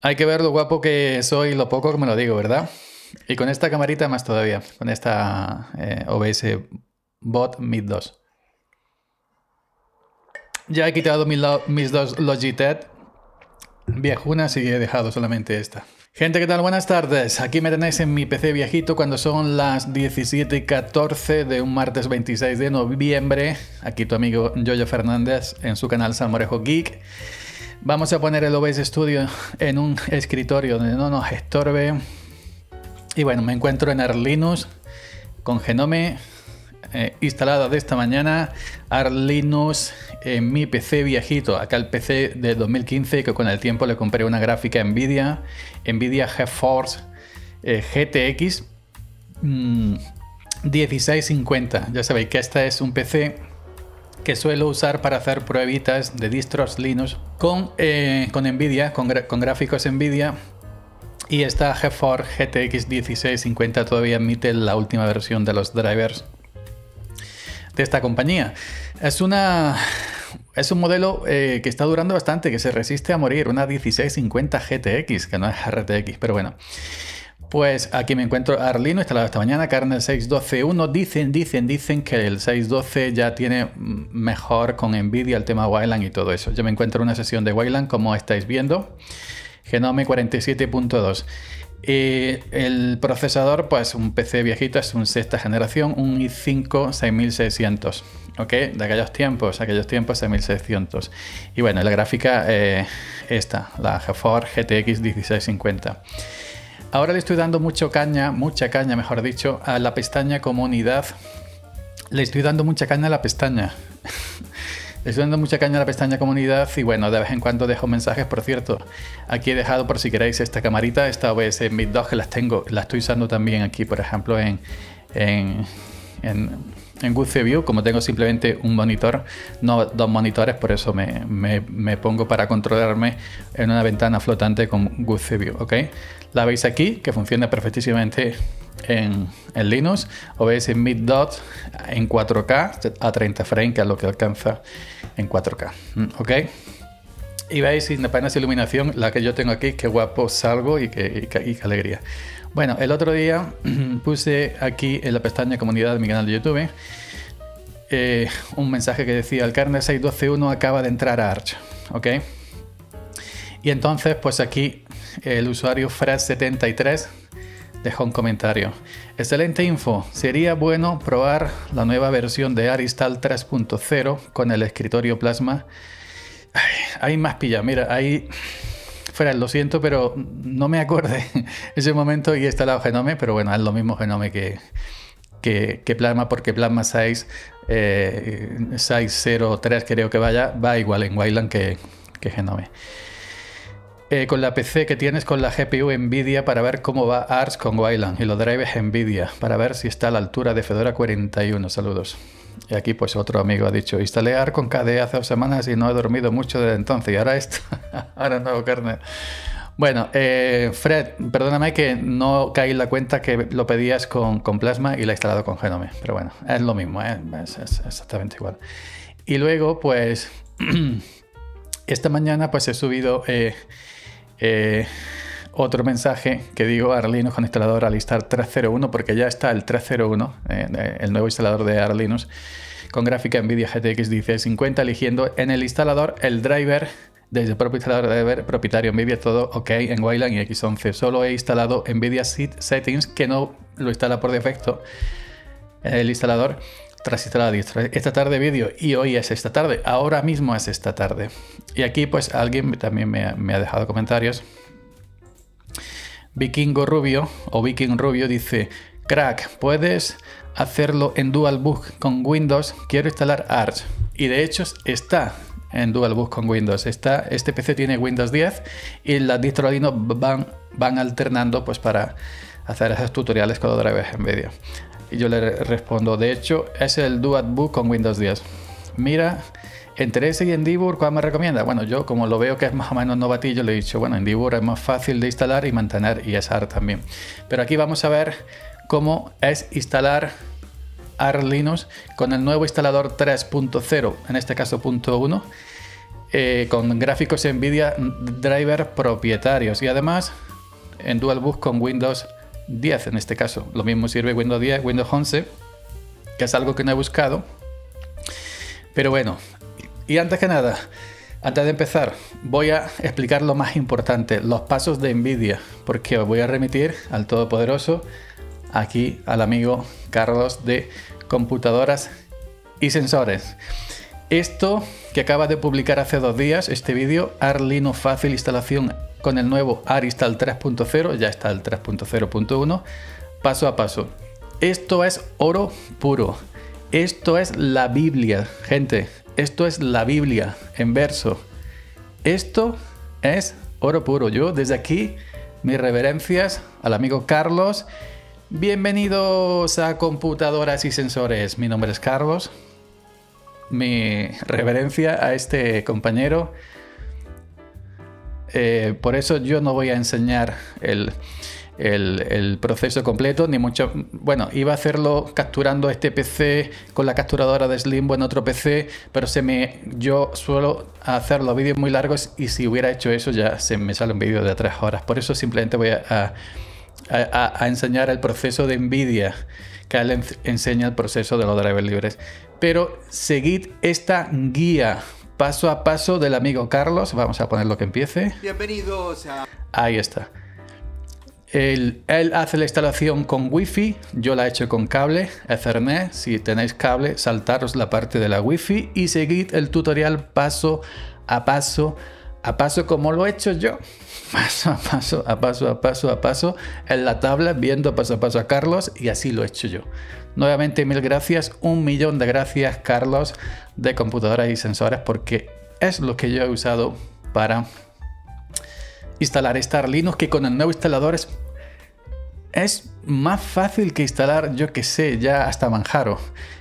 Hay que ver lo guapo que soy, lo poco que me lo digo, ¿verdad? Y con esta camarita más todavía, con esta eh, OBS Bot Mid 2. Ya he quitado mis, dos Logitech viejunas y he dejado solamente esta. Gente, ¿qué tal? Buenas tardes. Aquí me tenéis en mi PC viejito cuando son las 17 y 14 de un martes 26 de noviembre. Aquí tu amigo Jojo Fernández en su canal Salmorejo Geek. Vamos a poner el OBS Studio en un escritorio donde no nos estorbe. Y bueno, me encuentro en Arlinux con Genome eh, instalada de esta mañana. Arlinux en mi PC viejito, acá el PC de 2015 que con el tiempo le compré una gráfica Nvidia, Nvidia GeForce eh, GTX 1650. Mm, ya sabéis que este es un PC que suelo usar para hacer pruebitas de distros Linux con, eh, con Nvidia, con, gráficos Nvidia. Y esta GeForce GTX 1650 todavía emite la última versión de los drivers de esta compañía. Es una es un modelo eh, que está durando bastante, que se resiste a morir, una 1650 GTX, que no es RTX, pero bueno. Pues aquí me encuentro Arlino instalado esta mañana, kernel 6.12.1. Dicen, dicen, dicen que el 6.12 ya tiene mejor con Nvidia el tema Wayland y todo eso. Yo me encuentro en una sesión de Wayland, como estáis viendo. Genome 47.2. Y el procesador, pues un PC viejito, es un sexta generación, un i5 6600. ¿Ok? De aquellos tiempos, aquellos tiempos 6600. Y bueno, la gráfica eh, esta, la GeForce GTX 1650. Ahora le estoy dando mucho caña, mucha caña, mejor dicho, a la pestaña comunidad. Le estoy dando mucha caña a la pestaña. le estoy dando mucha caña a la pestaña comunidad y bueno, de vez en cuando dejo mensajes, por cierto. Aquí he dejado por si queréis esta camarita, esta OBS Mid 2 que las tengo, la estoy usando también aquí, por ejemplo, en, en, en en View, como tengo simplemente un monitor, no dos monitores, por eso me, me, pongo para controlarme en una ventana flotante con View, ¿ok? La veis aquí, que funciona perfectísimamente en, en Linux, OBS Mid Dot en 4K a 30 frames, que es lo que alcanza en 4K, ¿ok? Y veis sin apenas iluminación la que yo tengo aquí, qué guapo salgo y qué, y qué alegría. Bueno, el otro día puse aquí en la pestaña comunidad de mi canal de YouTube eh, un mensaje que decía el kernel 6.12.1 acaba de entrar a Arch, ¿ok? Y entonces pues aquí el usuario Fred73 dejó un comentario. Excelente info, sería bueno probar la nueva versión de Aristal 3.0 con el escritorio Plasma. hay más pilla, mira, lo siento, pero no me acordé ese momento y he instalado Genome, pero bueno, es lo mismo Genome que, que, Plasma, porque Plasma 6, eh, 603 creo que vaya, va igual en Wayland que, que Genome. Eh, con la PC que tienes con la GPU Nvidia para ver cómo va ARS con Wayland y los drivers Nvidia para ver si está a la altura de Fedora 41. Saludos. Y aquí pues otro amigo ha dicho, instalé ARC con KDE hace dos semanas y no he dormido mucho desde entonces. Y ahora esto, ahora nuevo kernel. Bueno, eh, Fred, perdóname que no caí en la cuenta que lo pedías con, Plasma y la he instalado con Genome. Pero bueno, es lo mismo, ¿eh? es, exactamente igual. Y luego, pues, esta mañana pues he subido otro mensaje que digo a Arlinux con instalador alistar 301 porque ya está el 301, eh, el nuevo instalador de Arlinux con gráfica NVIDIA GTX 1050 eligiendo en el instalador el driver desde el propio instalador de driver propietario NVIDIA todo ok en Wayland y X11. Solo he instalado NVIDIA Settings que no lo instala por defecto el instalador tras instalar esta tarde vídeo y hoy es esta tarde, ahora mismo es esta tarde. Y aquí pues alguien también me ha dejado comentarios Vikingo Rubio o Viking Rubio dice, crack, puedes hacerlo en DualBook con Windows, quiero instalar Arch. Y de hecho está en DualBook con Windows. Está, este PC tiene Windows 10 y las distros van, van alternando pues para hacer esos tutoriales con los drivers NVIDIA. Y yo le respondo, de hecho es el DualBook con Windows 10. Mira entre ese y Endeavour, ¿cuál me recomienda? Bueno, yo como lo veo que es más o menos novatillo, le he dicho, bueno, Endeavour es más fácil de instalar y mantener y es AR también. Pero aquí vamos a ver cómo es instalar AR Linux con el nuevo instalador 3.0, en este caso .1. eh, con gráficos NVIDIA driver propietarios y además en Dual Boot con Windows 10 en este caso. Lo mismo sirve Windows 10, Windows 11, que es algo que no he buscado. Pero bueno, y antes que nada, antes de empezar, voy a explicar lo más importante, los pasos de NVIDIA, porque os voy a remitir al todopoderoso, aquí al amigo Carlos de computadoras y sensores. Esto que acaba de publicar hace dos días, este vídeo, Arlino Fácil Instalación con el nuevo Aristal 3.0, ya está el 3.0.1, paso a paso. Esto es oro puro. Esto es la Biblia, gente. Esto es la Biblia en verso. Esto es oro puro. Yo desde aquí, mis reverencias al amigo Carlos. Bienvenidos a Computadoras y Sensores. Mi nombre es Carlos mi reverencia a este compañero. Eh, por eso yo no voy a enseñar el, proceso completo, ni mucho. Bueno, iba a hacerlo capturando este PC con la capturadora de Slimbo en otro PC, pero se me, yo suelo hacer los vídeos muy largos y si hubiera hecho eso ya se me sale un vídeo de tres horas. Por eso simplemente voy a, a enseñar el proceso de NVIDIA que él enseña el proceso de los drivers libres. Pero seguid esta guía paso a paso del amigo Carlos. Vamos a poner lo que empiece. Bienvenidos a... Ahí está. Él, él, hace la instalación con Wi-Fi, yo la he hecho con cable Ethernet. Si tenéis cable, saltaros la parte de la Wi-Fi y seguid el tutorial paso a paso a paso como lo he hecho yo, paso a paso, a paso a paso a paso, en la tabla, viendo paso a paso a Carlos y así lo he hecho yo. Nuevamente mil gracias, un millón de gracias Carlos de computadoras y sensores porque es lo que yo he usado para instalar Star Linux que con el nuevo instalador es, es más fácil que instalar, yo que sé, ya hasta Manjaro.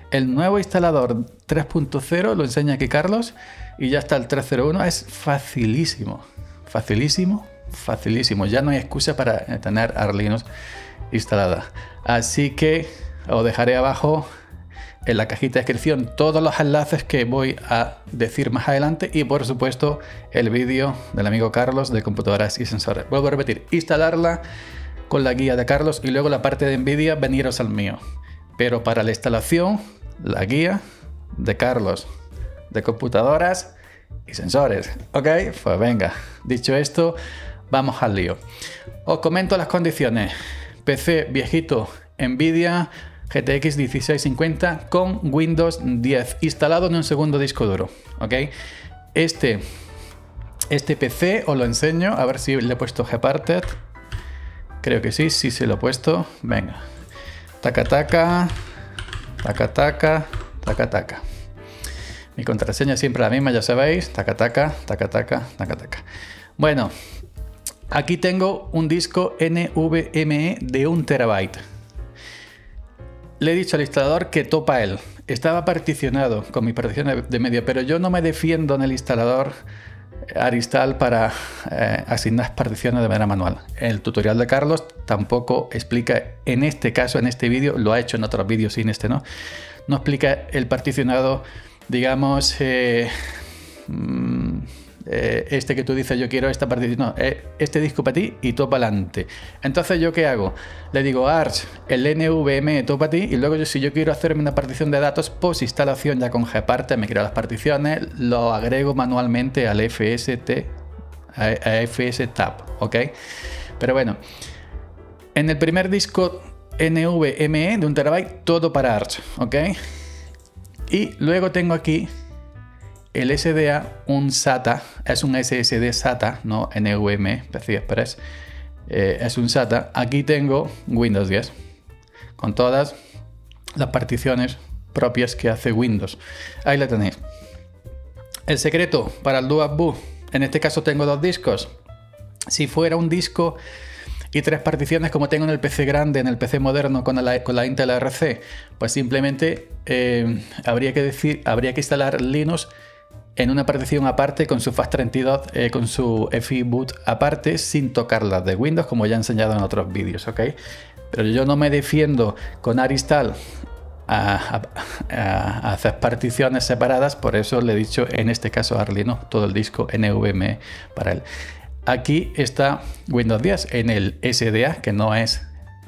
El nuevo instalador 3.0 lo enseña aquí Carlos y ya está el 301. Es facilísimo, facilísimo, facilísimo. Ya no hay excusa para tener Arlinos instalada. Así que os dejaré abajo en la cajita de descripción todos los enlaces que voy a decir más adelante y por supuesto el vídeo del amigo Carlos de computadoras y sensores. Vuelvo a repetir, instalarla con la guía de Carlos y luego la parte de NVIDIA veniros al mío. Pero para la instalación la guía de Carlos de computadoras y sensores. Ok, pues venga, dicho esto, vamos al lío. Os comento las condiciones. PC viejito, Nvidia GTX 1650 con Windows 10 instalado en un segundo disco duro. Ok, este, este PC os lo enseño, a ver si le he puesto Gparted. Creo que sí, sí se lo he puesto. Venga, taca taca, taca taca, taca taca. Mi contraseña siempre la misma, ya sabéis. Taca taca, taca taca, taca. Bueno, aquí tengo un disco NVMe de un terabyte. Le he dicho al instalador que topa él. Estaba particionado con mi partición de media, pero yo no me defiendo en el instalador Aristal para eh, asignar particiones de manera manual. El tutorial de Carlos tampoco explica, en este caso, en este vídeo, lo ha hecho en otros vídeos sin este, ¿no? No explica el particionado, digamos, eh, mm, eh, este que tú dices, yo quiero esta partición, no, este disco para ti y todo para adelante. Entonces, ¿yo qué hago? Le digo, Arch, el NVMe, todo para ti, y luego yo, si yo quiero hacerme una partición de datos post instalación ya con Gparte, me creo las particiones, lo agrego manualmente al FST, a, FS Tab, ¿ok? Pero bueno, en el primer disco NVMe de un terabyte, todo para Arch, ¿ok? Y luego tengo aquí el SDA, un SATA, es un SSD SATA, no NVMe, PCI Express, eh, es un SATA. Aquí tengo Windows 10, con todas las particiones propias que hace Windows. Ahí la tenéis. El secreto para el Dual Boot, en este caso tengo dos discos. Si fuera un disco y tres particiones como tengo en el PC grande, en el PC moderno con la, con la Intel RC, pues simplemente eh, habría que decir, habría que instalar Linux en una partición aparte con su FAT32, eh, con su FI-boot aparte, sin tocar las de Windows, como ya he enseñado en otros vídeos, ¿ok? Pero yo no me defiendo con Aristal a, hacer particiones separadas, por eso le he dicho en este caso a Arlino todo el disco NVMe para él. Aquí está Windows 10 en el SDA, que no es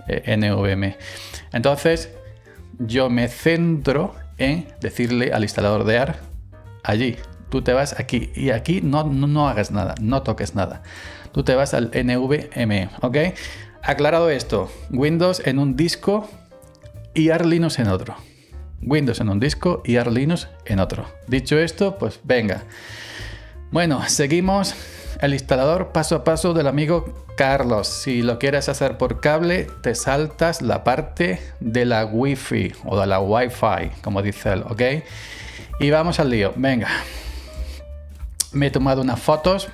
eh, NVMe. Entonces, yo me centro en decirle al instalador de AR, allí, tú te vas aquí y aquí no, no, hagas nada, no toques nada. Tú te vas al NVMe, ¿ok? Aclarado esto, Windows en un disco y AR Linux en otro. Windows en un disco y AR Linux en otro. Dicho esto, pues venga. Bueno, seguimos el instalador paso a paso del amigo Carlos. Si lo quieres hacer por cable, te saltas la parte de la Wi-Fi o de la Wi-Fi, como dice él, ¿ok? Y vamos al lío. Venga. Me he tomado unas fotos,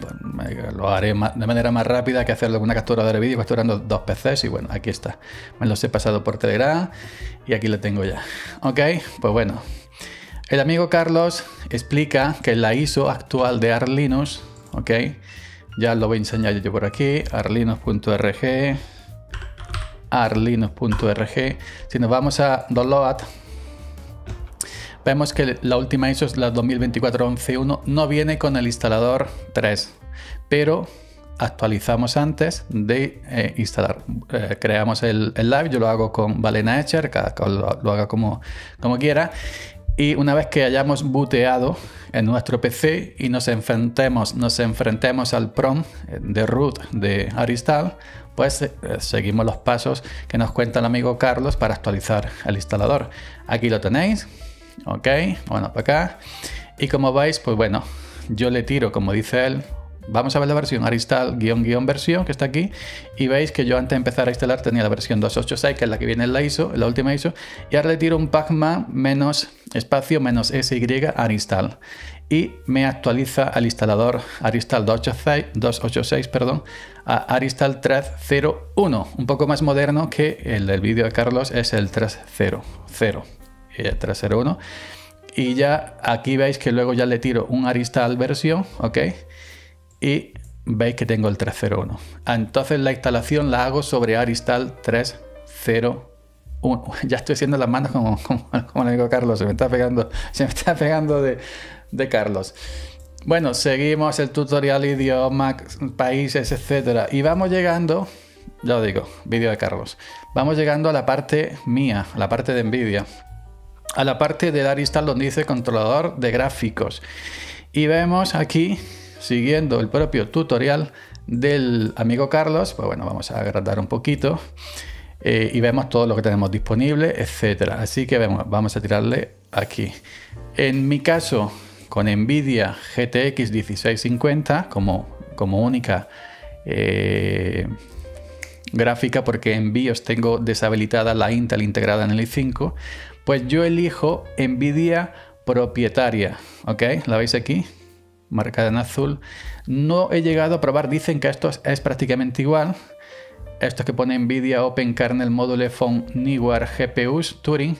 lo haré de manera más rápida que hacerle una captura de vídeo capturando dos PCs y bueno, aquí está. Me los he pasado por Telegram y aquí lo tengo ya. Ok, pues bueno. El amigo Carlos explica que la ISO actual de Arlinux, ok, ya lo voy a enseñar yo por aquí, arlinux.org, arlinux.org. Si nos vamos a download, vemos que la última ISO es la 2024-11.1, no viene con el instalador 3, pero actualizamos antes de eh, instalar. Eh, creamos el, live, yo lo hago con Valena Etcher, cada cual lo, haga como, como quiera. Y una vez que hayamos booteado en nuestro PC y nos enfrentemos, nos enfrentemos al PROM de root de Aristal, pues eh, seguimos los pasos que nos cuenta el amigo Carlos para actualizar el instalador. Aquí lo tenéis. Ok, bueno, para acá. Y como veis, pues bueno, yo le tiro, como dice él, Vamos a ver la versión Aristal guion guion versión que está aquí. Y veis que yo antes de empezar a instalar tenía la versión 286 que es la que viene en la ISO, la última ISO y ahora le tiro un pacman menos espacio menos SY Aristal. Y me actualiza al instalador Aristal 286, 286 perdón, a Aristal 301, un poco más moderno que el del vídeo de Carlos es el 300, 301 y ya aquí veis que luego ya le tiro un Aristal versión, ¿ok? Y veis que tengo el 301. Entonces la instalación la hago sobre Aristal 301. Ya estoy haciendo las manos como, como, le digo Carlos, se me está pegando, se me está pegando de, de Carlos. Bueno, seguimos el tutorial idioma, países, etcétera. Y vamos llegando, ya lo digo, vídeo de Carlos. Vamos llegando a la parte mía, a la parte de Nvidia. A la parte de Aristal donde dice controlador de gráficos. Y vemos aquí siguiendo el propio tutorial del amigo Carlos, pues bueno, vamos a agrandar un poquito eh, y vemos todo lo que tenemos disponible, etcétera. Así que vamos a tirarle aquí. En mi caso, con Nvidia GTX 1650 como, como única eh, gráfica, porque en BIOS tengo deshabilitada la Intel integrada en el i5, pues yo elijo Nvidia propietaria, ¿ok? ¿La veis aquí? Marcada en azul. No he llegado a probar, dicen que esto es, prácticamente igual. Esto que pone Nvidia Open Kernel Module Phone Newar GPUs Turing.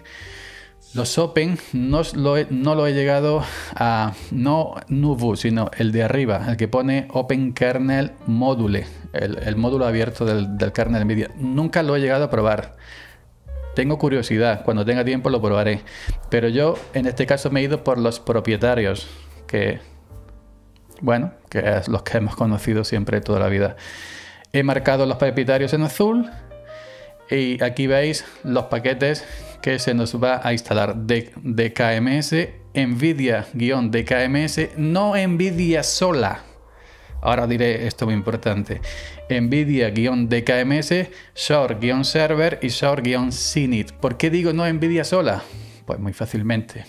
Los Open no lo, he, llegado a, no Nuvu, sino el de arriba, el que pone Open Kernel Module, el, módulo abierto del, del kernel Nvidia. Nunca lo he llegado a probar. Tengo curiosidad, cuando tenga tiempo lo probaré. Pero yo en este caso me he ido por los propietarios, que bueno, que es los que hemos conocido siempre toda la vida. He marcado los propietarios en azul y aquí veis los paquetes que se nos va a instalar de, KMS, NVIDIA-DKMS, no NVIDIA sola. Ahora diré esto muy importante. NVIDIA-DKMS, Short-Server y Short-Sinit. ¿Por qué digo no NVIDIA sola? Pues muy fácilmente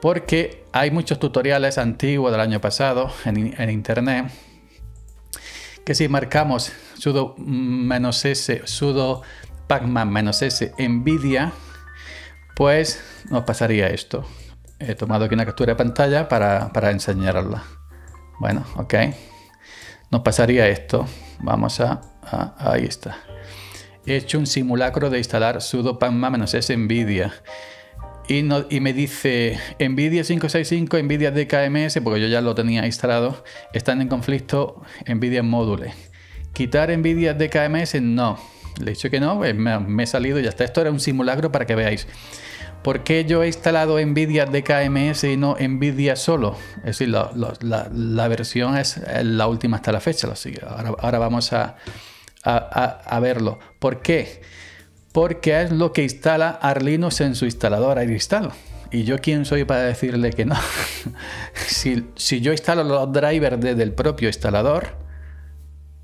porque hay muchos tutoriales antiguos del año pasado en, internet que si marcamos sudo s sudo pacman s nvidia pues nos pasaría esto. He tomado aquí una captura de pantalla para, para enseñarla. Bueno ok. Nos pasaría esto. Vamos a, ahí está. He hecho un simulacro de instalar sudo pacman menos s nvidia y, me dice NVIDIA 565, NVIDIA DKMS, porque yo ya lo tenía instalado, están en conflicto NVIDIA módulos. Quitar NVIDIA DKMS, no. Le he dicho que no, pues me, he salido y ya está. Esto era un simulacro para que veáis. ¿Por qué yo he instalado NVIDIA DKMS y no NVIDIA solo? Es decir, la, versión es la última hasta la fecha. Ahora, ahora vamos a, a, verlo. ¿Por qué? Porque es lo que instala Arlinux en su instalador Aristal. ¿Y yo quién soy para decirle que no? si, yo instalo los drivers desde el propio instalador,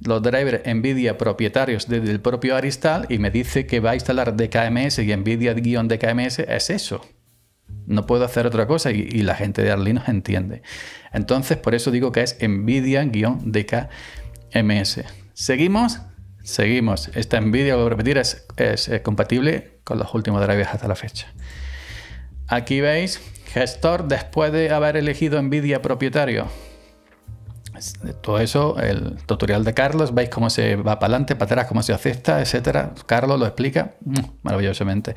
los drivers NVIDIA propietarios desde el propio Aristal y me dice que va a instalar DKMS y NVIDIA-DKMS, es eso. No puedo hacer otra cosa y, la gente de Arlinux entiende. Entonces, por eso digo que es NVIDIA-DKMS. ¿Seguimos? Seguimos. Esta NVIDIA, voy a repetir, es, es compatible con los últimos drivers hasta la fecha. Aquí veis, gestor después de haber elegido NVIDIA propietario. Todo eso, el tutorial de Carlos, veis cómo se va para adelante, para atrás, cómo se acepta, etcétera. Carlos lo explica mm, maravillosamente.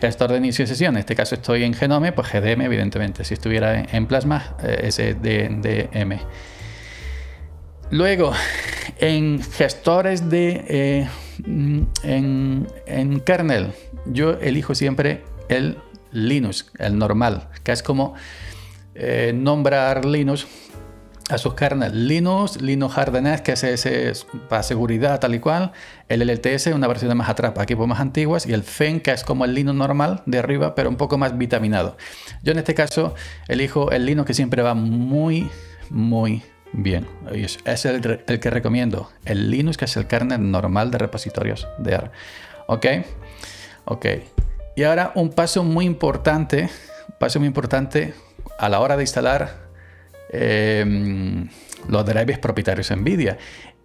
Gestor de inicio de sesión, en este caso estoy en Genome, pues GDM, evidentemente. Si estuviera en Plasma, eh, SDM. Luego, en gestores de eh, en, en kernel, yo elijo siempre el Linux, el normal, que es como eh, nombrar Linux a sus kernels. Linux, Linux Hardenet, que es, ese para seguridad tal y cual, el LTS, una versión más atrás para equipos más antiguos, y el Fen, que es como el Linux normal de arriba, pero un poco más vitaminado. Yo en este caso elijo el Linux que siempre va muy, muy bien. Es el, que recomiendo. El Linux, que es el kernel normal de repositorios de R. ¿Ok? Ok. Y ahora un paso muy importante, paso muy importante a la hora de instalar em, los drivers propietarios NVIDIA.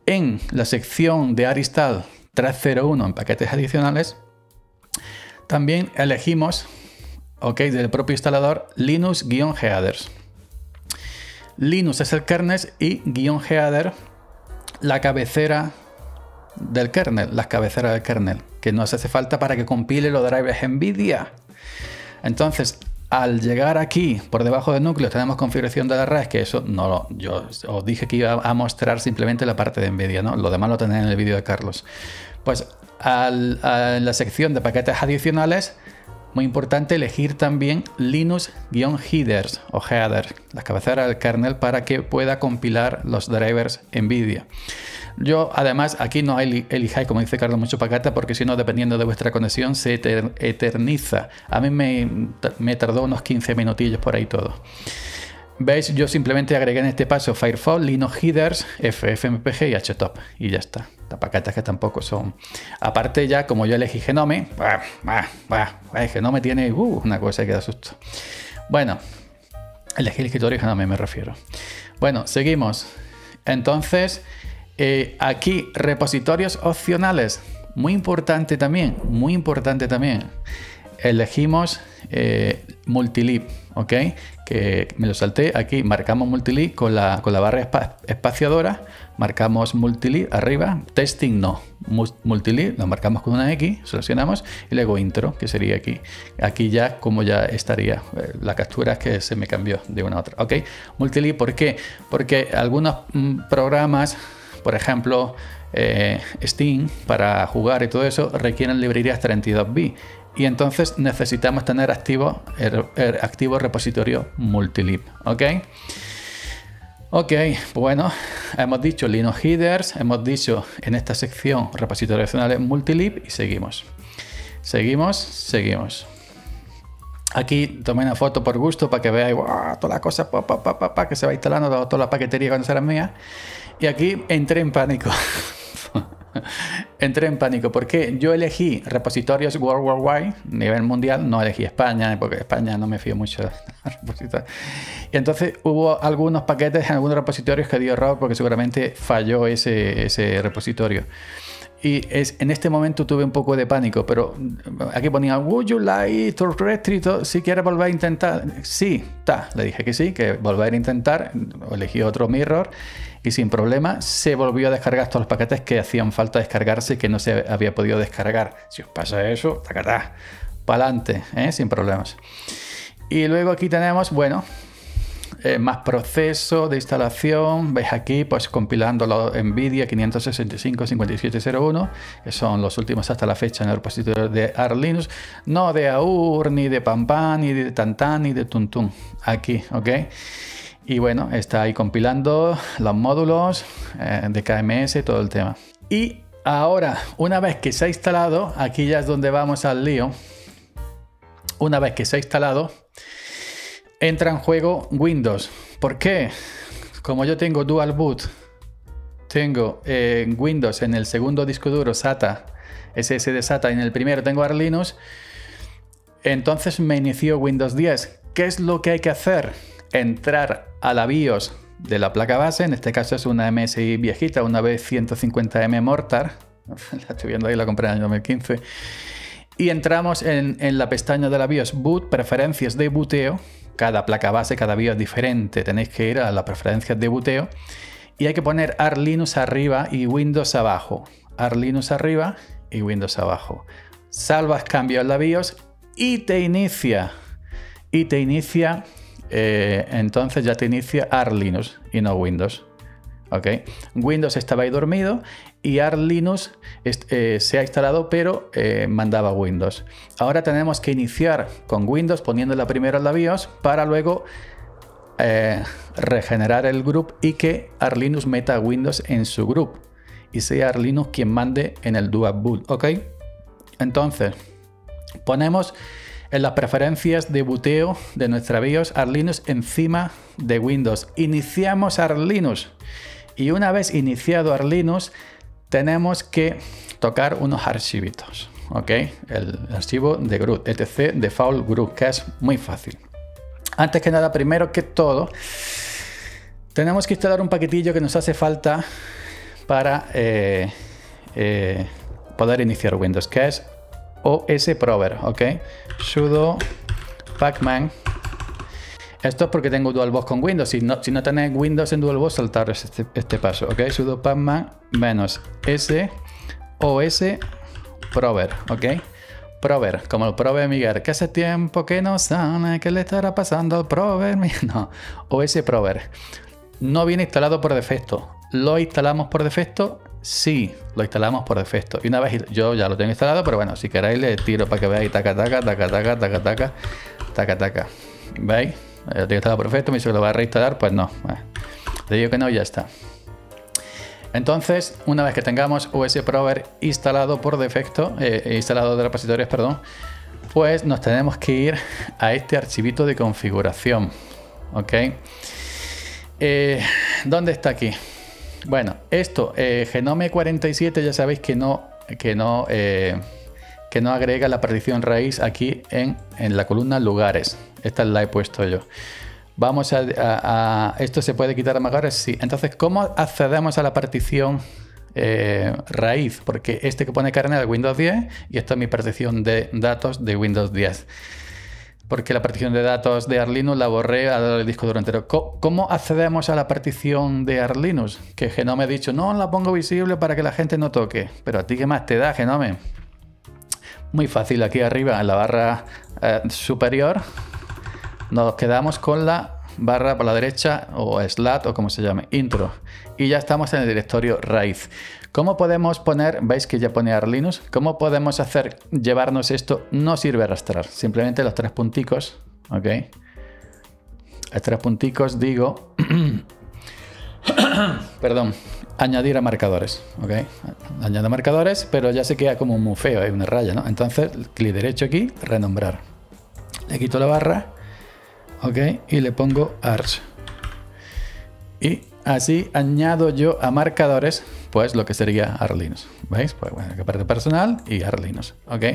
En la sección de Aristal 301 en paquetes adicionales, también elegimos, ok, del propio instalador, Linux-headers. Linux es el kernel y guion header la cabecera del kernel, las cabeceras del kernel, que nos hace falta para que compile los drivers NVIDIA. Entonces, al llegar aquí, por debajo del núcleo, tenemos configuración de la red, que eso no lo, yo os dije que iba a mostrar simplemente la parte de NVIDIA, ¿no? Lo demás lo tenéis en el vídeo de Carlos. Pues en la sección de paquetes adicionales, importante elegir también Linux-headers o headers, las cabeceras del kernel, para que pueda compilar los drivers NVIDIA. Yo, además, aquí no elijáis, como dice Carlos, mucho pacata, porque si no, dependiendo de vuestra conexión, se eterniza. A mí me, tardó unos 15 minutillos por ahí todo. ¿Veis? Yo simplemente agregué en este paso Firefox, Linux Headers, FFmpeg y HTOP. Y ya está. Las pacatas que tampoco son. Aparte, ya como yo elegí Genome, bah, bah, Genome tiene uh, una cosa que da susto. Bueno, elegí el escritorio Genome, me refiero. Bueno, seguimos. Entonces, eh, aquí, repositorios opcionales. Muy importante también, muy importante también. Elegimos eh, multilib, ¿ok? Que me lo salté aquí, marcamos multilib con la, con la barra espaciadora, marcamos multilib arriba, testing no, multilib lo marcamos con una X, seleccionamos y luego intro, que sería aquí. Aquí ya como ya estaría, eh, la captura es que se me cambió de una a otra, ¿ok? Multilib, ¿por qué? Porque algunos mm, programas por ejemplo, eh, Steam para jugar y todo eso requieren librerías 32 bits y entonces necesitamos tener activo el, activo repositorio multilib, ¿ok? Ok, bueno, hemos dicho Linux Headers, hemos dicho en esta sección repositorios opcionales multilib y seguimos. Seguimos, seguimos. Aquí tomé una foto por gusto para que veáis toda la cosa que se va instalando, toda la paquetería cuando será mía. Y aquí entré en pánico. entré en pánico porque yo elegí repositorios worldwide, nivel mundial, no elegí España, porque España no me fío mucho de repositorios. Y entonces hubo algunos paquetes en algunos repositorios que dio error porque seguramente falló ese, ese repositorio. Y es, en este momento tuve un poco de pánico, pero aquí ponía, would you like to retreat? Si quieres volver a intentar, sí, está. Le dije que sí, que volver a intentar, elegí otro mirror y sin problema se volvió a descargar todos los paquetes que hacían falta descargarse y que no se había podido descargar. Si os pasa eso, tacatá, para adelante, ¿eh? sin problemas. Y luego aquí tenemos, bueno, eh, más proceso de instalación. Veis aquí, pues compilando los NVIDIA 565-5701, que son los últimos hasta la fecha en el repositorio de Arlinux. No de AUR, ni de PAMPAN, ni de Tantan, ni de Tuntun. Aquí, ¿ok? Y bueno, está ahí compilando los módulos eh, de KMS, todo el tema. Y ahora, una vez que se ha instalado, aquí ya es donde vamos al lío. Una vez que se ha instalado, entra en juego Windows. ¿Por qué? Como yo tengo Dual Boot, tengo eh, Windows en el segundo disco duro SATA, SSD SATA, en el primero tengo Arlinux, entonces me inició Windows 10. ¿Qué es lo que hay que hacer? Entrar a la BIOS de la placa base, en este caso es una MSI viejita, una B150M Mortar, la estoy viendo ahí, la compré en el 2015, y entramos en, la pestaña de la BIOS Boot, preferencias de buteo, cada placa base, cada BIOS diferente. Tenéis que ir a las preferencias de buteo y hay que poner Arlinux arriba y Windows abajo. Arlinux arriba y Windows abajo. Salvas cambios en la BIOS y te inicia. Y te inicia, eh, entonces ya te inicia Arlinux y no Windows. ¿Ok? Windows estaba ahí dormido y Arch Linux eh, se ha instalado pero eh, mandaba Windows. Ahora tenemos que iniciar con Windows poniéndola primero en la BIOS para luego regenerar el group y que Arch Linux meta Windows en su group y sea Arch Linux quien mande en el dual boot. ¿Ok? Entonces, ponemos en las preferencias de buteo de nuestra BIOS Arch Linux encima de Windows. Iniciamos Arch Linux. Y una vez iniciado Arch Linux, tenemos que tocar unos archivitos, ¿ok? El archivo de GRUT, etc. default GRUT, que es muy fácil. Antes que nada, primero que todo, tenemos que instalar un paquetillo que nos hace falta para eh, eh, poder iniciar Windows, que es OS Prover, ¿ok? sudo pacman esto es porque tengo DualBox con Windows. Si no, si no tenéis Windows en DualBox, saltaros este, este paso. Ok, sudo pacman menos s os prover. Ok, prover, como el prover Miguel. Que hace tiempo que no sabe qué le estará pasando al prover. No, os prover. No viene instalado por defecto. ¿Lo instalamos por defecto? Sí, lo instalamos por defecto. Y una vez yo ya lo tengo instalado, pero bueno, si queréis le tiro para que veáis taca taca, taca taca, taca taca, taca taca. ¿Veis? El que estaba perfecto, me dice que lo va a reinstalar, pues no. Le digo que no, ya está. Entonces, una vez que tengamos US Prover instalado por defecto, eh, instalado de repositorios, perdón, pues nos tenemos que ir a este archivito de configuración. ¿Ok? Eh, ¿Dónde está aquí? Bueno, esto, eh, Genome 47, ya sabéis que no, que no, eh, que no agrega la partición raíz aquí en, en la columna lugares. Esta la he puesto yo. Vamos a, ¿Esto se puede quitar a magares? Sí. Entonces, ¿cómo accedemos a la partición eh, raíz? Porque este que pone kernel de Windows 10 y esta es mi partición de datos de Windows 10. Porque la partición de datos de Arlinux la borré al disco duro entero. ¿Cómo accedemos a la partición de Arlinux? Que Genome ha dicho, no la pongo visible para que la gente no toque. Pero a ti, ¿qué más te da, Genome? Muy fácil, aquí arriba en la barra eh, superior nos quedamos con la barra por la derecha o slat o como se llame, intro. Y ya estamos en el directorio raíz. ¿Cómo podemos poner, veis que ya pone Arlinux, cómo podemos hacer, llevarnos esto? No sirve arrastrar, simplemente los tres punticos, ¿ok? Los tres punticos digo, perdón, añadir a marcadores, ¿ok? Añado marcadores, pero ya se queda como muy feo, hay una raya, ¿no? Entonces, clic derecho aquí, renombrar. Le quito la barra ok y le pongo arch y así añado yo a marcadores pues lo que sería arlinux veis pues bueno que parte personal y arlinux ok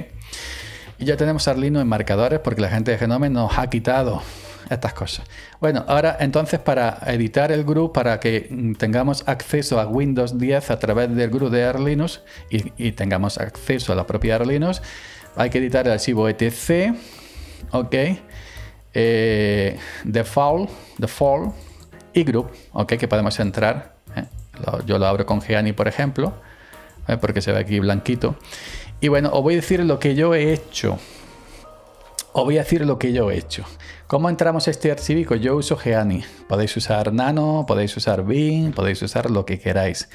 y ya tenemos arlinux en marcadores porque la gente de Genome nos ha quitado estas cosas. Bueno, ahora entonces para editar el group, para que tengamos acceso a Windows 10 a través del group de Arlinux y, tengamos acceso a la propia Arlinux, hay que editar el archivo etc, ok, eh, default, default y group, ok, que podemos entrar. Yo lo abro con Geani, por ejemplo, ¿eh? porque se ve aquí blanquito. Y bueno, os voy a decir lo que yo he hecho. os voy a decir lo que yo he hecho. ¿Cómo entramos a este archivico? Yo uso Geani. Podéis usar Nano, podéis usar Bing, podéis usar lo que queráis.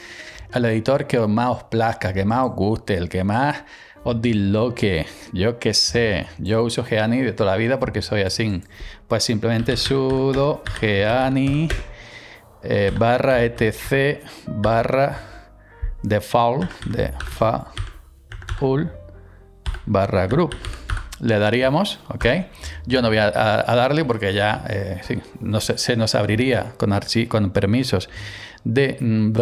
El editor que más os plazca, que más os guste, el que más os disloque. Yo qué sé. Yo uso Geani de toda la vida porque soy así. Pues simplemente sudo Geani eh, barra etc barra default de fa barra group le daríamos, ¿ok? Yo no voy a, darle porque ya eh, no se, nos abriría con, con permisos de mm,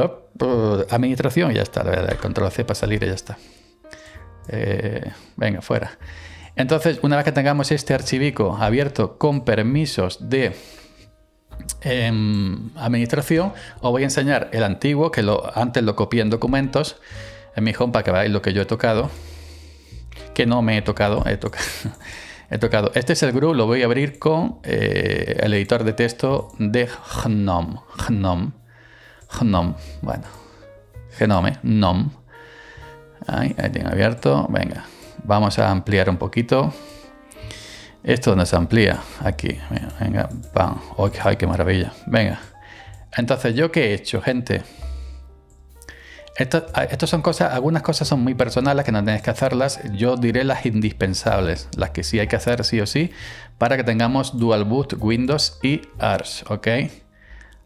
administración y ya está. Le voy a dar control C para salir y ya está. Eh, venga, fuera. Entonces, una vez que tengamos este archivico abierto con permisos de em, administración, os voy a enseñar el antiguo, que lo, antes lo copié en documentos, en mi home para que veáis lo que yo he tocado que no me he tocado, he tocado. he tocado. Este es el group, lo voy a abrir con eh, el editor de texto de GNOME. GNOME. GNOME. Bueno. Genome. GNOME. Ahí, ahí tengo abierto. Venga. Vamos a ampliar un poquito. Esto nos amplía aquí. Venga, ¡pam! ¡Ay, qué maravilla! Venga. Entonces, ¿yo qué he hecho, gente? Esto, ah, son cosas, algunas cosas son muy personales que no tenéis que hacerlas. Yo diré las indispensables, las que sí hay que hacer sí o sí, para que tengamos Dual Boot Windows y Arch, ¿ok?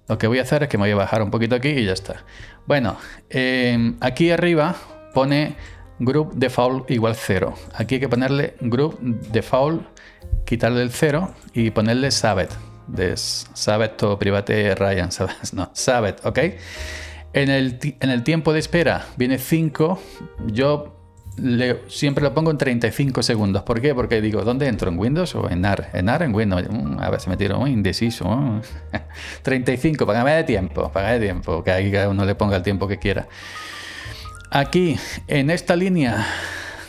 Lo que voy a hacer es que me voy a bajar un poquito aquí y ya está. Bueno, em, aquí arriba pone group default igual 0. Aquí hay que ponerle group default, quitarle el 0 y ponerle sabet. De sabet private Ryan, ¿sabes? No, sabet, ¿ok? En el, tiempo de espera viene 5. Yo siempre lo pongo en 35 segundos. ¿Por qué? Porque digo, ¿dónde entro? ¿En Windows o en AR? En AR, en Windows. Mm, a ver, se me tiro muy indeciso. 35, para de tiempo, para de tiempo. Que ahí cada uno le ponga el tiempo que quiera. Aquí, en esta línea,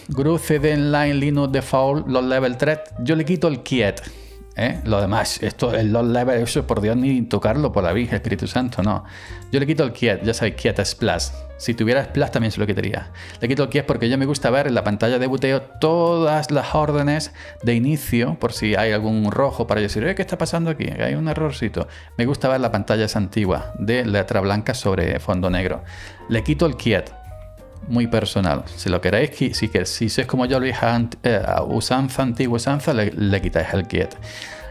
Group CD Line Linux Default, los level 3, yo le quito el Kiet. ¿eh? Lo demás, esto, el low level, eso por Dios ni tocarlo por la Virgen, Espíritu Santo, no. Yo le quito el Kiet, ya sabéis, Kiet Splash. Si tuviera Splash también se lo quitaría. Le quito el Kiet porque yo me gusta ver en la pantalla de buteo todas las órdenes de inicio, por si hay algún rojo para decir, ¿qué está pasando aquí? Hay un errorcito. Me gusta ver la pantalla esa antigua de letra blanca sobre fondo negro. Le quito el Kiet muy personal. Si lo queréis, si, si sois como yo, lo eh, usanza, antigua usanza, le, quitáis el Kiet.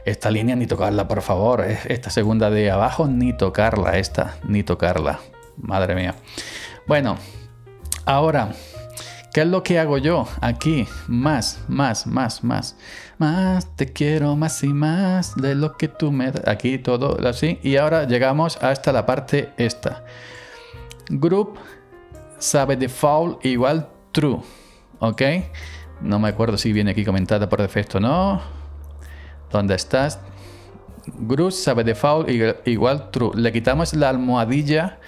Esta línea ni tocarla, por favor. Esta segunda de abajo, ni tocarla. Esta, ni tocarla. Madre mía. Bueno, ahora, ¿qué es lo que hago yo aquí? Más, más, más, más. Más, te quiero más y más de lo que tú me. Aquí todo así. Y ahora llegamos hasta la parte esta. Group sabe default igual true. ¿Ok? No me acuerdo si viene aquí comentada por defecto o no. ¿Dónde estás? Group sabe default igual true. Le quitamos la almohadilla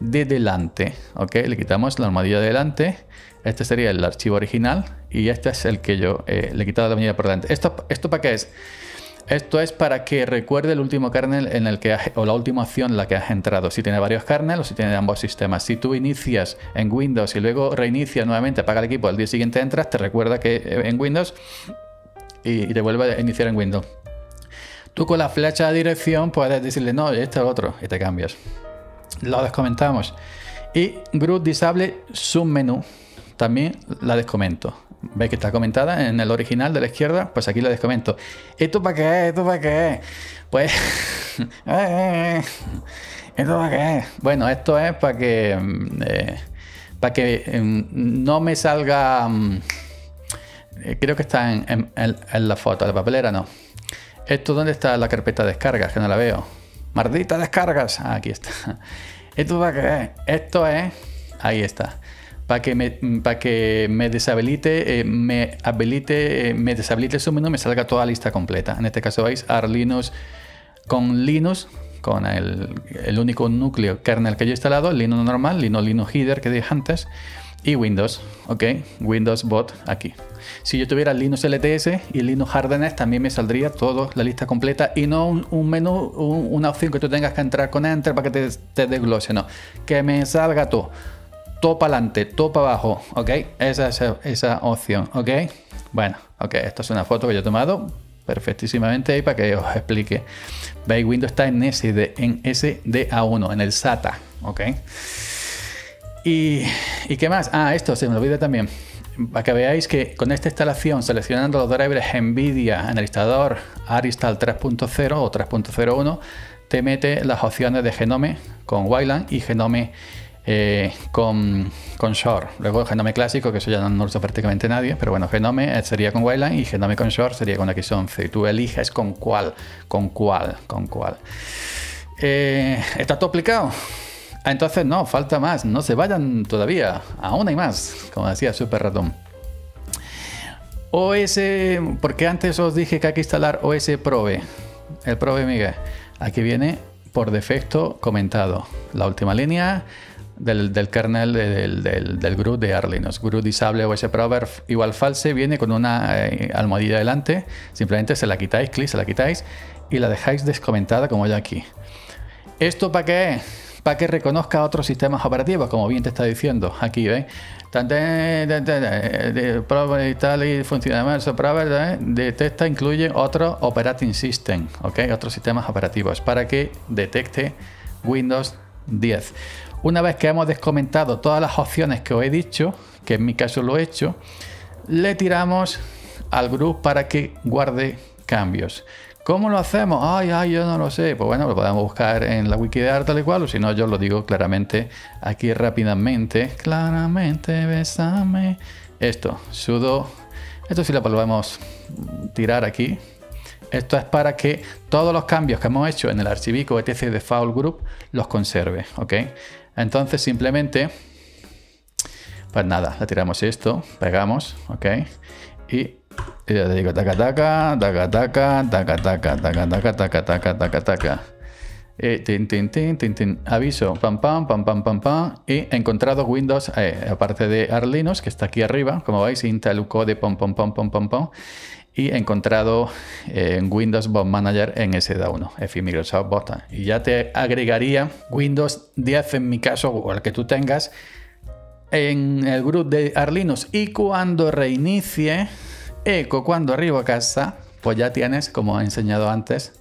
de delante. ¿Ok? Le quitamos la almohadilla de delante. Este sería el archivo original. Y este es el que yo eh, le he quitado la almohadilla por delante. ¿Esto, ¿Esto para qué es? Esto es para que recuerde el último kernel en el que o la última opción en la que has entrado. Si tiene varios kernels o si tiene ambos sistemas. Si tú inicias en Windows y luego reinicias nuevamente, apaga el equipo, al día siguiente entras, te recuerda que eh, en Windows y, te vuelve a iniciar en Windows. Tú con la flecha de dirección puedes decirle no, este es otro y te cambias. Lo descomentamos. Y Group Disable Submenú también la descomento. ¿Veis que está comentada en el original de la izquierda? Pues aquí la descomento. ¿Esto para qué? ¿Esto para qué? Pues... ¿Esto para qué? Bueno, esto es para que... Mm, eh, para que em, no me salga... Mm, eh, creo que está en, la foto, de papelera no. ¿Esto dónde está la carpeta de descargas? Que no la veo. Maldita descargas. Ah, aquí está. ¿Esto para qué? Esto es... Ahí está para que me, para que me deshabilite, eh, me habilite, eh, me deshabilite su menú, me salga toda la lista completa. En este caso veis AR Linux con Linux, con el, el, único núcleo kernel que yo he instalado, Linux normal, Linux Linux Header que dije antes, y Windows, ok, Windows Bot aquí. Si yo tuviera Linux LTS y Linux Hardener, también me saldría toda la lista completa y no un, menú, una opción que tú tengas que entrar con Enter para que te, te desglose, no, que me salga todo todo para adelante, todo para abajo, ¿ok? Esa es esa opción, ¿ok? Bueno, ok, esta es una foto que yo he tomado perfectísimamente ahí para que os explique. Veis, Windows está en, SD, en SDA1, en el SATA, ok. Y, ¿Y qué más? Ah, esto se me olvida también para que veáis que con esta instalación, seleccionando los drivers NVIDIA en el instalador Aristal 3.0 o 3.01, te mete las opciones de Genome con Wayland y Genome eh, con, con Shore. Luego Genome clásico, que eso ya no, lo usa prácticamente nadie, pero bueno, Genome eh, sería con Wayland y Genome con Shore sería con X11. Y tú eliges con cuál, con cuál, con cuál. Eh, ¿Está todo aplicado? Ah, entonces no, falta más, no se vayan todavía, aún hay más, como decía Super Ratón. OS, porque antes os dije que hay que instalar OS Probe, el Probe Miguel. Aquí viene por defecto comentado. La última línea del, kernel del, del, del de Arlinos. GRU disable OS Probe igual false viene con una eh, almohadilla delante. Simplemente se la quitáis, clic, se la quitáis y la dejáis descomentada como ya aquí. ¿Esto para qué para que reconozca otros sistemas operativos, como bien te está diciendo aquí, ¿ves? y tal y funcionamiento detecta incluye otro operating system, ¿ok? Otros sistemas operativos para que detecte Windows 10. Una vez que hemos descomentado todas las opciones que os he dicho, que en mi caso lo he hecho, le tiramos al grupo para que guarde cambios. ¿Cómo lo hacemos? Ay, ay, yo no lo sé. Pues bueno, lo podemos buscar en la wiki de arte tal y cual, o si no, yo lo digo claramente aquí rápidamente. Claramente, besame. Esto, sudo. Esto sí lo podemos tirar aquí. Esto es para que todos los cambios que hemos hecho en el archivico etc de Foul Group los conserve, ¿ok? Entonces simplemente, pues nada, le tiramos esto, pegamos, ¿ok? Y ya te digo, taca taca, taca taca, taca taca, taca taca, taca taca, taca taca. tin, tin, tin, tin, tin. Aviso, pam, pam, pam, pam, pam, pam. Y encontrado Windows, eh, aparte de Arlinos, que está aquí arriba, como veis, Intel Code, pom, pom, pom, pom, pom, pom. Y encontrado en Windows Bot Manager en SDA1, FI Microsoft Bot. Y ya te agregaría Windows 10 en mi caso, o el que tú tengas, en el grupo de Arlinos. Y cuando reinicie Eco cuando arribo a casa, pues ya tienes, como he enseñado antes,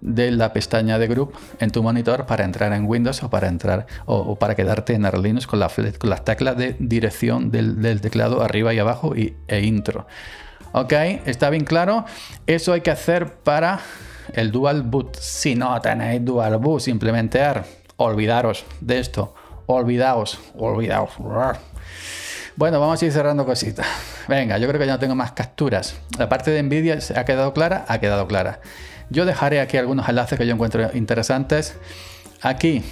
de la pestaña de Group en tu monitor para entrar en Windows o para entrar o, para quedarte en Arlinux con, con las teclas de dirección del, teclado arriba y abajo y, e intro. Ok, está bien claro. Eso hay que hacer para el Dual Boot. Si no tenéis Dual Boot, simplemente olvidaros de esto. Olvidaos, olvidaos. Bueno, vamos a ir cerrando cositas. Venga, yo creo que ya no tengo más capturas. La parte de Nvidia ha quedado clara, ha quedado clara. Yo dejaré aquí algunos enlaces que yo encuentro interesantes. Aquí,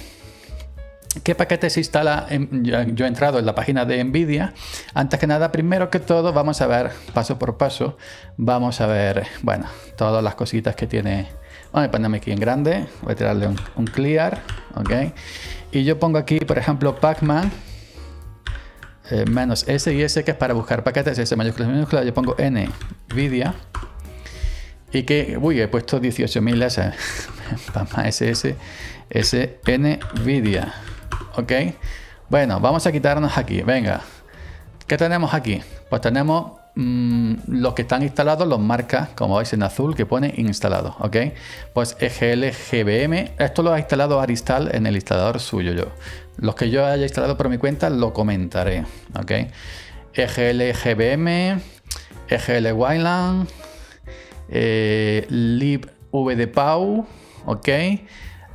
¿qué paquete se instala? yo he entrado en la página de Nvidia. Antes que nada, primero que todo, vamos a ver paso por paso. Vamos a ver, bueno, todas las cositas que tiene. Vamos a ponerme aquí en grande. Voy a tirarle un, clear, ¿ok? Y yo pongo aquí, por ejemplo, Pacman eh, menos S y S que es para buscar paquetes, S mayúscula mayúscula, yo pongo Nvidia y que, uy, he puesto 18.000 S, SS, S, N Nvidia, ok. Bueno, vamos a quitarnos aquí, venga. ¿Qué tenemos aquí? Pues tenemos Mm, los que están instalados los marca, como veis en azul, que pone instalado, ¿ok? Pues EGL GBM, esto lo ha instalado Aristal en el instalador suyo yo. Los que yo haya instalado por mi cuenta lo comentaré, ¿ok? EGL GBM, EGL eh, libvdpau, ¿ok?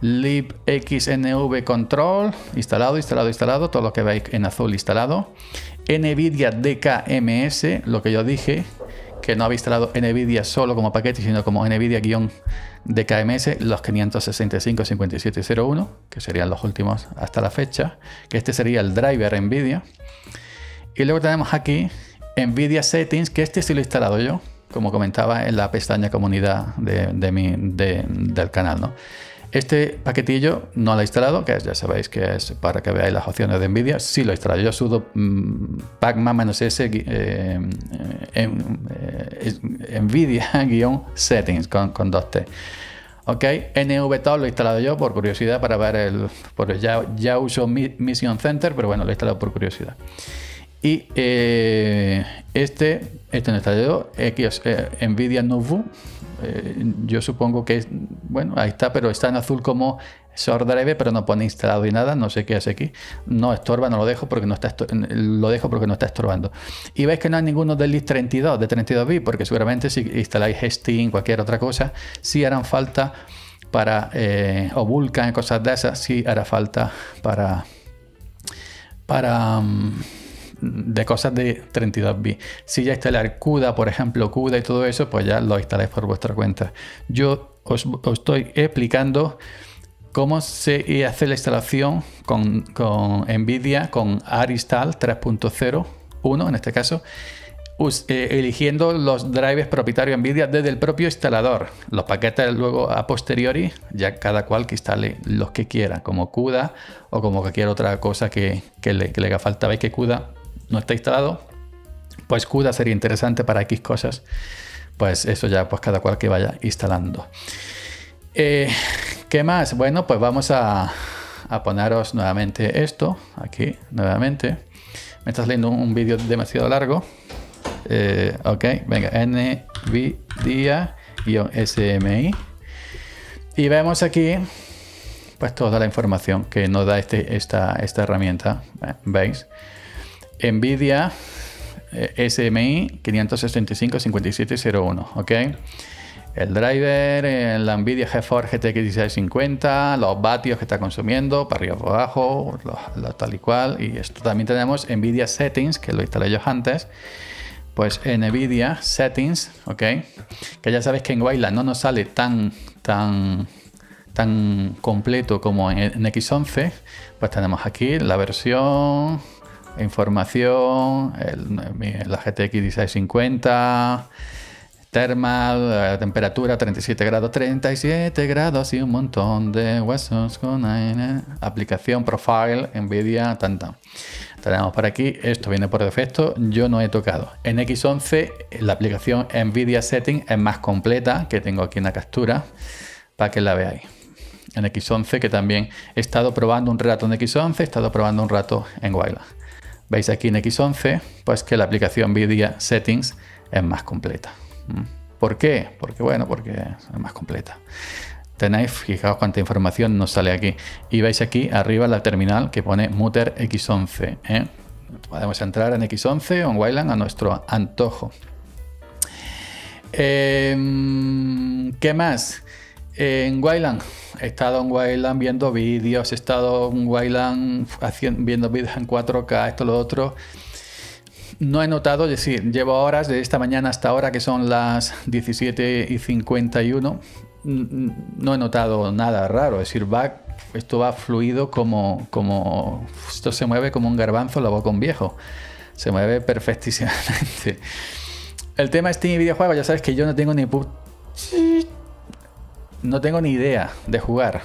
Libxnv control, instalado, instalado, instalado, todo lo que veis en azul instalado. NVIDIA DKMS, lo que yo dije, que no había instalado NVIDIA solo como paquete, sino como NVIDIA-DKMS, los 565-5701, que serían los últimos hasta la fecha, que este sería el driver NVIDIA. Y luego tenemos aquí NVIDIA Settings, que este sí lo he instalado yo, como comentaba en la pestaña comunidad de, mi, del canal. ¿no? Este paquetillo no lo he instalado, que ya sabéis que es para que veáis las opciones de NVIDIA. Sí lo he instalado. Yo sudo mm, pacman-s eh, eh, NVIDIA-settings con, con 2T. Ok, NVTOL lo he instalado yo por curiosidad para ver el. ya, ya uso Mission Center, pero bueno, lo he instalado por curiosidad. Y eh, este, este no está X, eh, Nvidia Novu. Eh, yo supongo que, bueno, ahí está, pero está en azul como drive, pero no pone instalado y nada. No sé qué hace aquí. No estorba, no lo dejo porque no está lo dejo porque no está estorbando. Y veis que no hay ninguno del list 32 de 32 bits, porque seguramente si instaláis Steam, cualquier otra cosa, sí harán falta para o Vulkan, cosas de esas, sí hará falta para para mm, de cosas de 32 bits. Si ya instalar CUDA, por ejemplo, CUDA y todo eso, pues ya lo instaláis por vuestra cuenta. Yo os, estoy explicando cómo se hace la instalación con, con NVIDIA, con Aristal 3.0, 1 en este caso, eh, eligiendo los drivers propietarios NVIDIA desde el propio instalador. Los paquetes luego a posteriori, ya cada cual que instale los que quiera, como CUDA o como cualquier otra cosa que, le, haga falta. Veis que CUDA no está instalado, pues CUDA sería interesante para X cosas. Pues eso ya, pues cada cual que vaya instalando. Eh, ¿Qué más? Bueno, pues vamos a, poneros nuevamente esto, aquí, nuevamente. Me estás leyendo un vídeo demasiado largo. Eh, ok, venga, NVIDIA-SMI. Y vemos aquí pues toda la información que nos da este, esta, esta herramienta. Eh, ¿Veis? NVIDIA eh, SMI 565-5701, ¿ok? El driver, la NVIDIA GeForce GTX 1650, los vatios que está consumiendo, para arriba para abajo, tal y cual. Y esto también tenemos NVIDIA Settings, que lo instalé yo antes pues NVIDIA Settings, ¿ok? Que ya sabéis que en Wayland no nos sale tan, tan, tan completo como en, X11. Pues tenemos aquí la versión, información, la GTX 1650, thermal, temperatura 37 grados, 37 grados y un montón de huesos con aplicación, profile, NVIDIA, tanta. Tenemos por aquí, esto viene por defecto, yo no he tocado. En X11 la aplicación NVIDIA Setting es más completa, que tengo aquí una captura para que la veáis. En X11 que también he estado probando un rato en X11, he estado probando un rato en Wayland. Veis aquí en X11 pues que la aplicación NVIDIA Settings es más completa. ¿Mm? ¿Por qué? Porque bueno, porque es más completa tenéis, fijaos cuánta información nos sale aquí. Y veis aquí arriba la terminal que pone Mutter X11. ¿eh? Podemos entrar en X11 o en Wayland a nuestro antojo. Em, ¿Qué más? En Wayland, he estado en Wayland viendo vídeos, he estado en Wayland viendo vídeos en 4K, esto, lo otro. No he notado, es decir, llevo horas de esta mañana hasta ahora que son las 17 y 51 no he notado nada raro. Es decir, va, esto va fluido como, como. Esto se mueve como un garbanzo la boca un viejo. Se mueve perfectísimamente. El tema Steam y videojuegos, ya sabes que yo no tengo ni No tengo ni idea de jugar.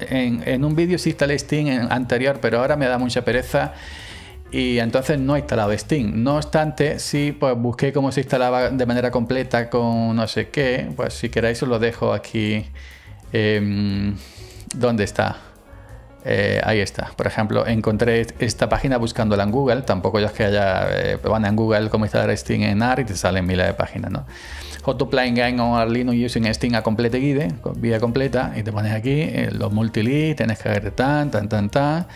En, un vídeo sí instalé Steam anterior, pero ahora me da mucha pereza y entonces no he instalado Steam. No obstante, sí, pues busqué cómo se instalaba de manera completa con no sé qué. Pues si queréis os lo dejo aquí. Em, ¿Dónde está? Eh, ahí está. Por ejemplo, encontré esta página buscándola en Google. Tampoco ya es que haya, eh, van en Google cómo instalar Steam en AR y te salen miles de páginas, ¿no? How to play game on Linux using Steam a complete guide, vía completa, y te pones aquí eh, los multilist, tienes que ver tan, tan, tan, tan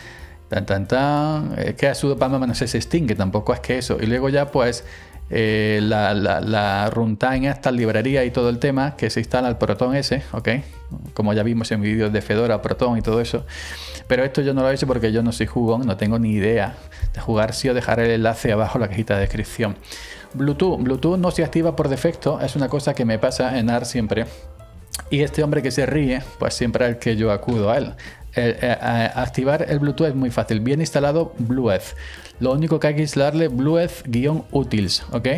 Tan, tan, tan. Eh, que sudo pama menos ese Steam, que tampoco es que eso. Y luego ya, pues, la, la, la, runtime, esta librería y todo el tema que se instala el Proton S, ¿ok? Como ya vimos en vídeos de Fedora, Proton y todo eso. Pero esto yo no lo he hecho porque yo no soy jugón, no tengo ni idea de jugar. Sí, o dejar el enlace abajo en la cajita de descripción. Bluetooth. Bluetooth no se activa por defecto, es una cosa que me pasa en AR siempre. Y este hombre que se ríe, pues siempre el que yo acudo a él. Eh, activar el Bluetooth es muy fácil. Bien instalado Bluetooth. Lo único que hay que instalarle Bluetooth-utils, ¿ok?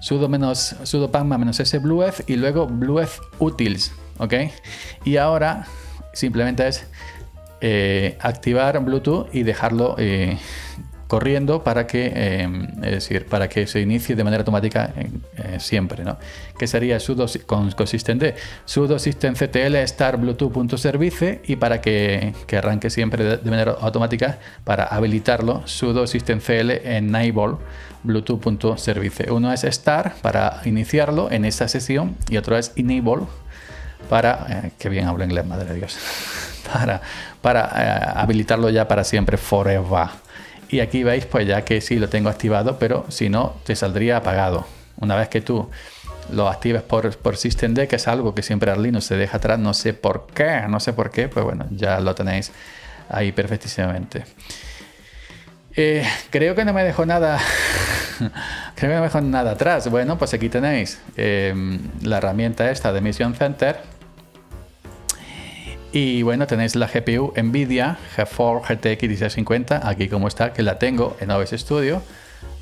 sudo menos sudo pagma menos ese Bluetooth y luego Bluetooth utils, ¿ok? Y ahora simplemente es eh, activar Bluetooth y dejarlo corriendo para que, em, es decir, para que se inicie de manera automática eh, siempre, ¿no? Que sería sudo con, con systemd, sudo systemctl start bluetooth.service y para que, que, arranque siempre de, manera automática, para habilitarlo, sudo systemcl enable bluetooth.service. Uno es start para iniciarlo en esa sesión y otro es enable para, eh, que bien hablo inglés, madre de Dios, para, eh, habilitarlo ya para siempre, forever. Y aquí veis pues ya que sí lo tengo activado, pero si no, te saldría apagado. Una vez que tú lo actives por, por systemd, que es algo que siempre Arlino se deja atrás, no sé por qué, no sé por qué, pues bueno, ya lo tenéis ahí perfectísimamente. Eh, creo que no me dejo nada. creo que no me dejo nada atrás. Bueno, pues aquí tenéis la herramienta esta de Mission Center y bueno, tenéis la GPU Nvidia GeForce GTX 1650, aquí como está, que la tengo en OBS Studio.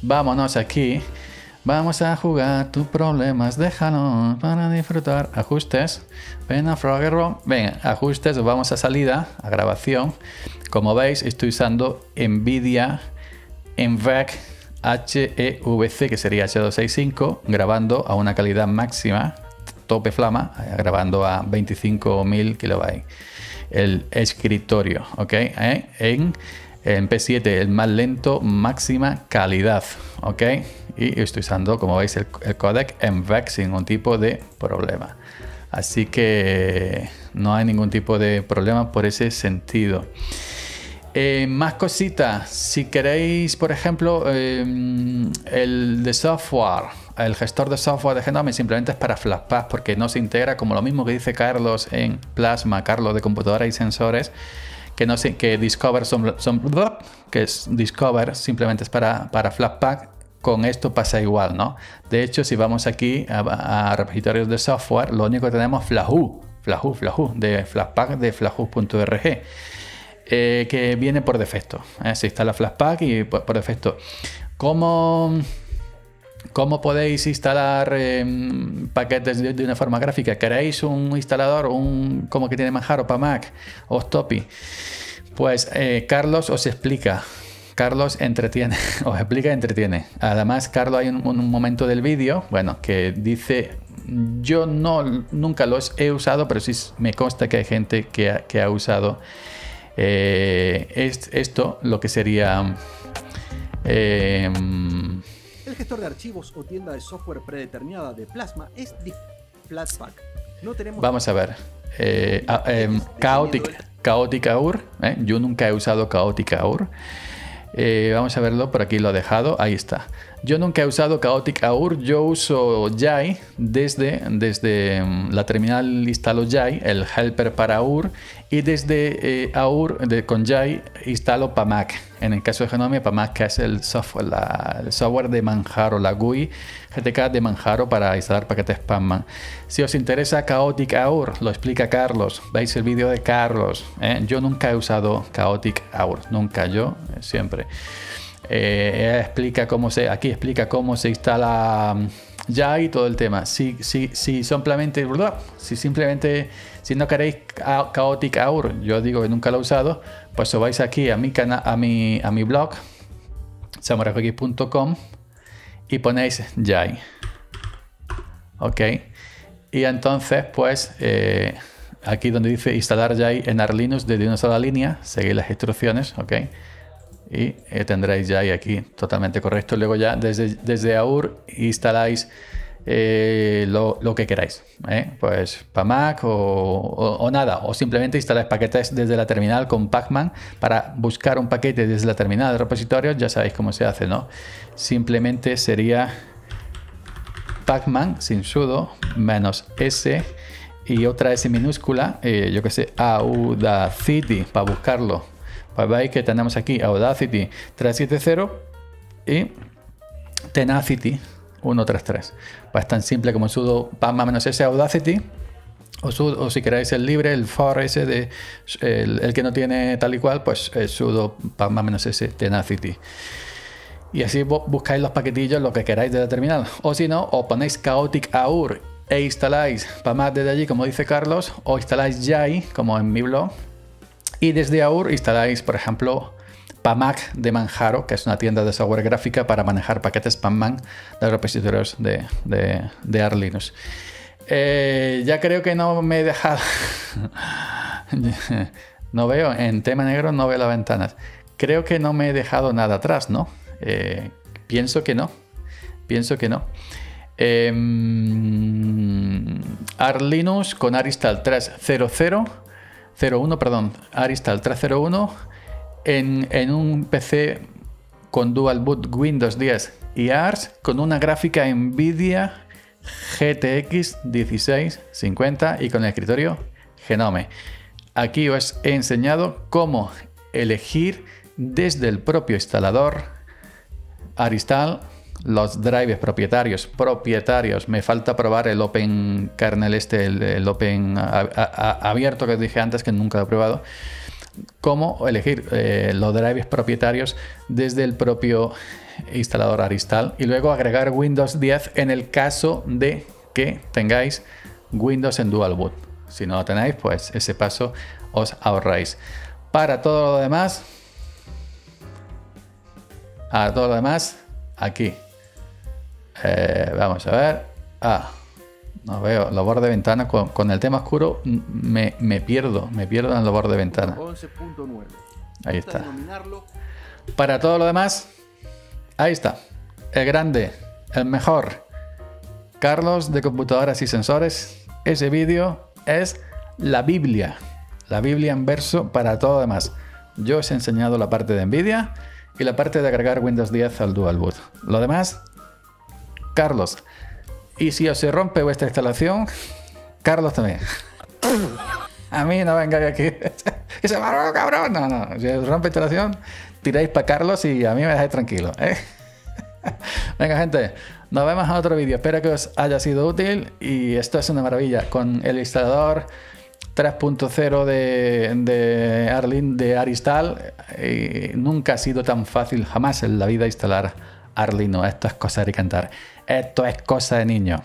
Vámonos aquí. Vamos a jugar tus problemas, déjanos para disfrutar. Ajustes. Ven a Frogger Ven, ajustes, vamos a salida, a grabación. Como veis, estoy usando Nvidia NVEC HEVC, que sería H265, grabando a una calidad máxima tope flama, eh, grabando a 25.000 kilobytes. El escritorio, ¿ok? Eh, en, en, P7, el más lento, máxima calidad, ¿ok? Y estoy usando, como veis, el, codec en VEC sin ningún tipo de problema. Así que no hay ningún tipo de problema por ese sentido. Eh, más cositas, si queréis, por ejemplo, el de software, el gestor de software de Genome simplemente es para Flashpack porque no se integra como lo mismo que dice Carlos en Plasma, Carlos de computadora y sensores, que no sé, que Discover son, que es Discover simplemente es para, para Flatpak. Con esto pasa igual, ¿no? De hecho, si vamos aquí a, repositorios de software, lo único que tenemos es Flahu, Flahu, Flahu, de Flashpack de flahu.org. Eh, que viene por defecto. ¿eh? Se instala Flashpack y por, defecto. ¿Cómo, ¿Cómo podéis instalar em, paquetes de, una forma gráfica? ¿Queréis un instalador, un como que tiene Manjaro para Mac o Stoppy? Pues eh, Carlos os explica. Carlos entretiene, os explica y entretiene. Además, Carlos hay un, momento del vídeo, bueno, que dice, yo no, nunca los he usado, pero sí me consta que hay gente que ha, usado eh, esto, lo que sería... Em, el gestor de archivos o tienda de software predeterminada de Plasma es Flatpak. No tenemos Vamos a ver. Eh, ah, em, Chaotic, AUR. ¿eh? Yo nunca he usado Chaotic AUR. Eh, vamos a verlo, por aquí lo he dejado. Ahí está. Yo nunca he usado Chaotic AUR, yo uso Jai desde, desde mm, la terminal instalo Jai, el helper para AUR, y desde eh, AUR de, con Jai instalo PAMAC. En el caso de Genome, PAMAC es el software, el software de Manjaro, la GUI GTK de Manjaro para instalar paquetes PAMAN. Si os interesa Chaotic AUR, lo explica Carlos. Veis el vídeo de Carlos. ¿eh? Yo nunca he usado Chaotic AUR, nunca yo, eh, siempre. Eh, explica cómo se, aquí explica cómo se instala mm, ya y todo el tema. Si, si, si simplemente, si simplemente, si no queréis Chaotic Hour, yo digo que nunca lo he usado, pues os vais aquí a mi, canal a mi, a mi blog, samurafx.com y ponéis Jai. Ok. Y entonces, pues, eh, aquí donde dice instalar Jai en Arlinux desde una sola línea, seguir las instrucciones, ok y eh, tendréis ya aquí totalmente correcto. Luego ya desde, desde AUR instaláis eh, lo, que queráis, ¿eh? pues para Mac o, nada, o simplemente instaláis paquetes desde la terminal con Pacman para buscar un paquete desde la terminal de repositorio, ya sabéis cómo se hace, ¿no? Simplemente sería pacman sin sudo menos s y otra s minúscula, yo que sé, Audacity para buscarlo pues veis que tenemos aquí Audacity 370 y Tenacity 133. Pues tan simple como sudo pama menos s Audacity o, o, si queréis el libre, el for ese de el, que no tiene tal y cual, pues el sudo pama menos s Tenacity. Y así buscáis los paquetillos, lo que queráis de la terminal. O si no, o ponéis chaotic AUR e instaláis PAMAT desde allí, como dice Carlos, o instaláis Jai, como en mi blog, y desde AUR instaláis, por ejemplo, PAMAC de Manjaro, que es una tienda de software gráfica para manejar paquetes PAMAN de repositorios de, de, de Arlinux. Eh, ya creo que no me he dejado. no veo, en tema negro no veo las ventanas. Creo que no me he dejado nada atrás, ¿no? Eh, pienso que no. Pienso que no. Eh, Arlinux con Aristal 3.0.0, 01, perdón, Aristal 3.0.1 en, en un PC con Dual Boot Windows 10 y ARS con una gráfica Nvidia GTX 1650 y con el escritorio Genome. Aquí os he enseñado cómo elegir desde el propio instalador Aristal los drivers propietarios. Propietarios. Me falta probar el Open Kernel este, el, Open abierto que dije antes que nunca he probado. Cómo elegir eh, los drivers propietarios desde el propio instalador Aristal y luego agregar Windows 10 en el caso de que tengáis Windows en Dual Boot. Si no lo tenéis, pues ese paso os ahorráis. Para todo lo demás, a todo lo demás, aquí. Eh, vamos a ver. Ah, no veo los bordes de ventana. Con, el tema oscuro me, me, pierdo, me pierdo en los bordes de ventana. Ahí está. Para todo lo demás, Ahí está. El grande, el mejor. Carlos de computadoras y sensores. Ese vídeo es la Biblia. La Biblia en verso para todo demás. Yo os he enseñado la parte de Nvidia y la parte de agregar Windows 10 al Dual Boot. Lo demás, Carlos. Y si os se rompe vuestra instalación, Carlos también. A mí no venga aquí. que se cabrón. No, no. Si os rompe instalación, tiráis para Carlos y a mí me dejáis tranquilo. ¿eh? Venga, gente, nos vemos en otro vídeo. Espero que os haya sido útil y esto es una maravilla. Con el instalador 3.0 de, de Arlin de Aristal, y nunca ha sido tan fácil jamás en la vida instalar Arlino. Esto es cosa de cantar. Esto es cosa de niños.